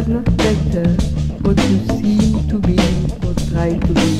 does not matter what you seem to be or try to be.